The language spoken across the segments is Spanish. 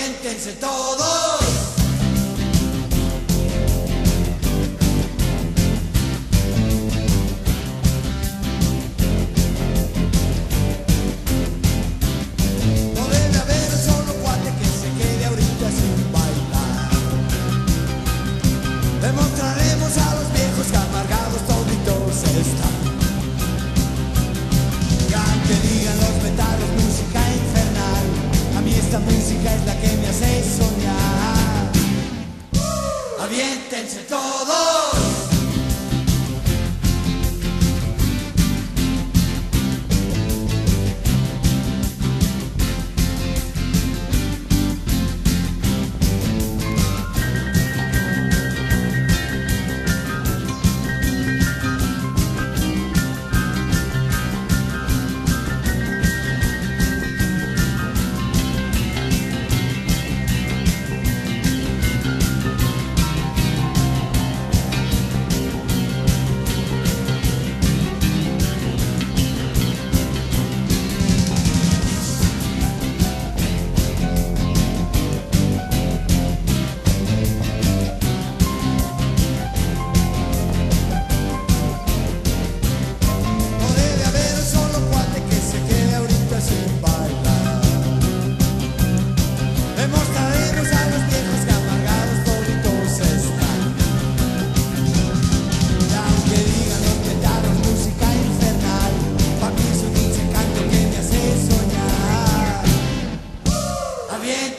Aviéntense todos. No debe haber solo cuate que se quede ahorita sin bailar. Demostraremos a los viejos que amargados toditos están. Que digan los metales, música infernal. A mí esta música es la que aviéntense todos.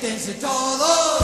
Métense todos.